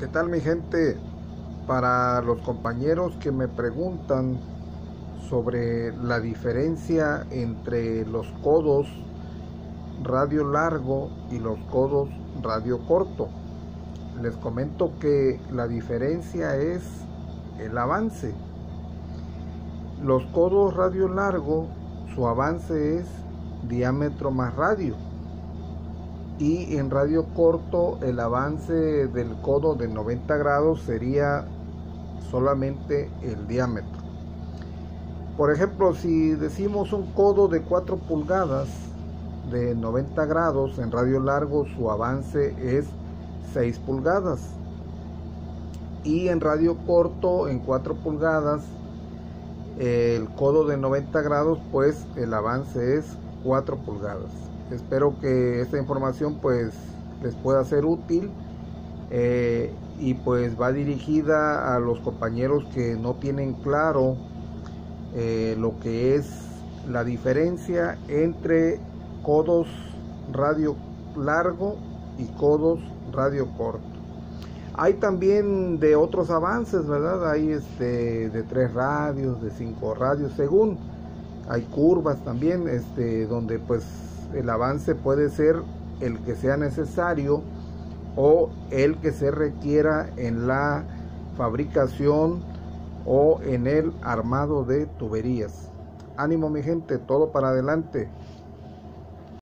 ¿Qué tal mi gente? Para los compañeros que me preguntan sobre la diferencia entre los codos radio largo y los codos radio corto, les comento que la diferencia es el avance. Los codos radio largo, su avance es diámetro más radio y en radio corto el avance del codo de 90 grados sería solamente el diámetro. Por ejemplo, si decimos un codo de 4 pulgadas de 90 grados en radio largo, su avance es 6 pulgadas. Y en radio corto, en 4 pulgadas, el codo de 90 grados, pues el avance es 4 pulgadas. Espero que esta información pues les pueda ser útil eh, y pues va dirigida a los compañeros que no tienen claro eh, lo que es la diferencia entre codos radio largo y codos radio corto. Hay también de otros avances, ¿verdad? Hay este de tres radios, de cinco radios, según. Hay curvas también, este, donde pues el avance puede ser el que sea necesario o el que se requiera en la fabricación o en el armado de tuberías. Ánimo mi gente, todo para adelante.